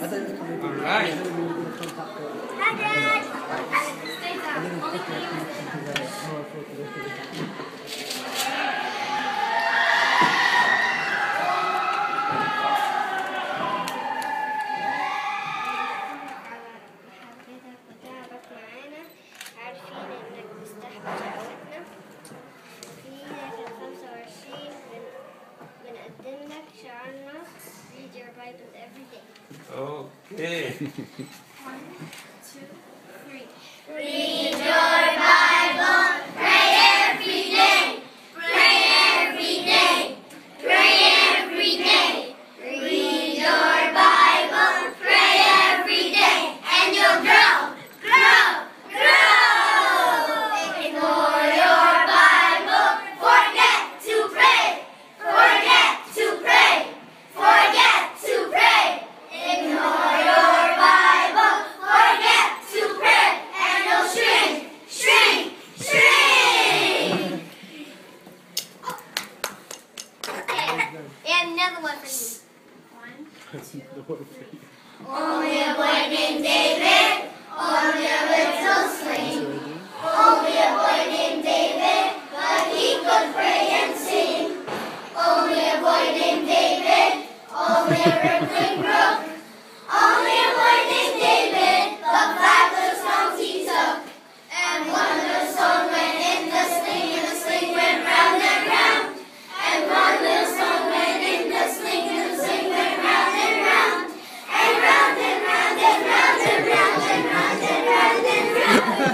All right. Okay. One, two, three. Three. And another one for you. One, two, three. Only a boy named David, only a little sling. Only a boy named David, but he could pray and sing. Only a boy named David, only a earthly